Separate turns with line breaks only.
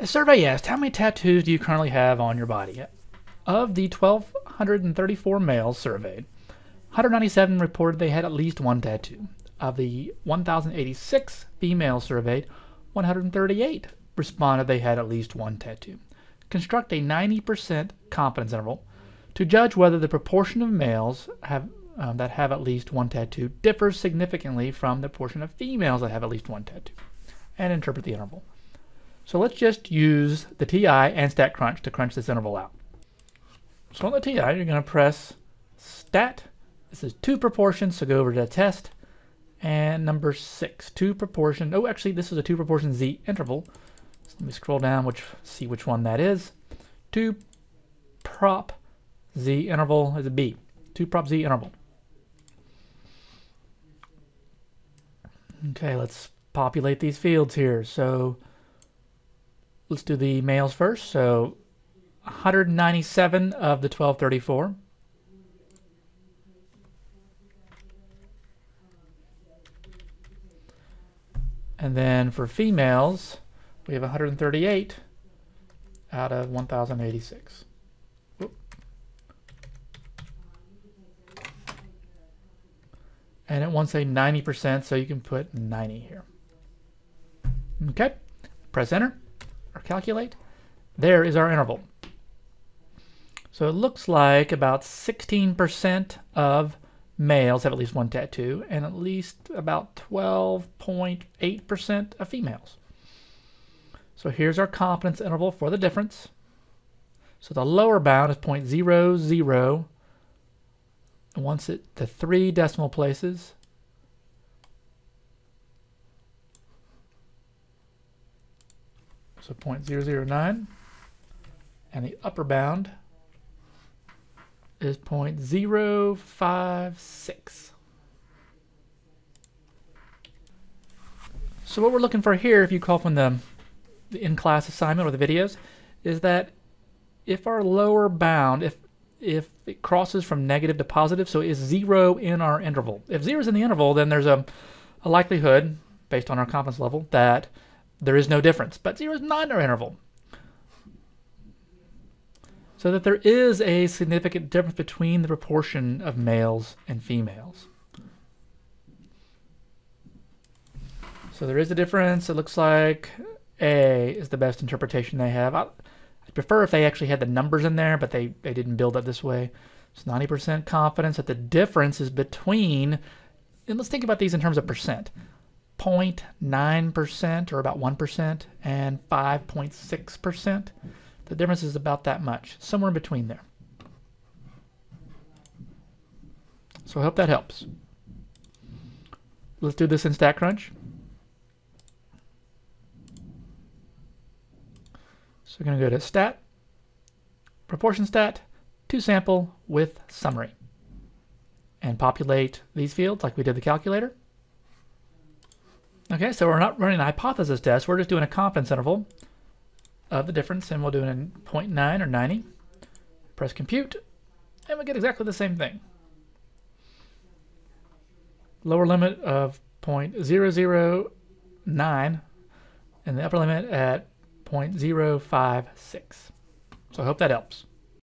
A survey asked, how many tattoos do you currently have on your body? Of the 1,234 males surveyed, 197 reported they had at least one tattoo. Of the 1,086 females surveyed, 138 responded they had at least one tattoo. Construct a 90% confidence interval to judge whether the proportion of males have, um, that have at least one tattoo differs significantly from the proportion of females that have at least one tattoo, and interpret the interval. So let's just use the TI and StatCrunch to crunch this interval out. So on the TI, you're going to press stat. This is two proportions, so go over to test. And number six, two proportion. Oh, actually, this is a two proportion Z interval. So let me scroll down, which see which one that is. Two prop Z interval is a B. Two prop Z interval. Okay, let's populate these fields here. So let's do the males first. So 197 of the 1234. And then for females, we have 138 out of 1086. And it wants a 90%, so you can put 90 here. Okay, press enter or calculate. There is our interval. So it looks like about 16% of males have at least one tattoo and at least about 12.8% of females. So here's our confidence interval for the difference. So the lower bound is 0.00 once it to three decimal places. So 0.009 and the upper bound is 0.056. So what we're looking for here, if you call from the, the in-class assignment or the videos, is that if our lower bound, if if it crosses from negative to positive, so is zero in our interval. If zero is in the interval, then there's a, a likelihood, based on our confidence level, that there is no difference. But zero is not in our interval. So that there is a significant difference between the proportion of males and females. So there is a difference. It looks like A is the best interpretation they have. I, I'd prefer if they actually had the numbers in there, but they, they didn't build it this way. It's 90% confidence that the difference is between, and let's think about these in terms of percent, 0.9% or about 1% and 5.6%. The difference is about that much, somewhere in between there. So I hope that helps. Let's do this in StatCrunch. So we're going to go to stat, proportion stat, two sample with summary. And populate these fields like we did the calculator. Okay, so we're not running a hypothesis test, we're just doing a confidence interval of the difference, and we'll do it in 0.9 or 90. Press compute, and we get exactly the same thing. Lower limit of 0.009, and the upper limit at 0.056. So I hope that helps.